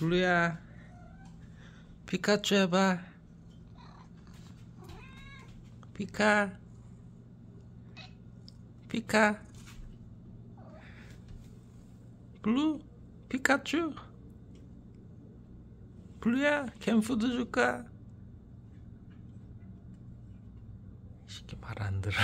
블루야 피카츄 해봐. 피카 피카. 블루 피카츄. 블루야 캠푸드 줄까? 이 새끼 말안 들어.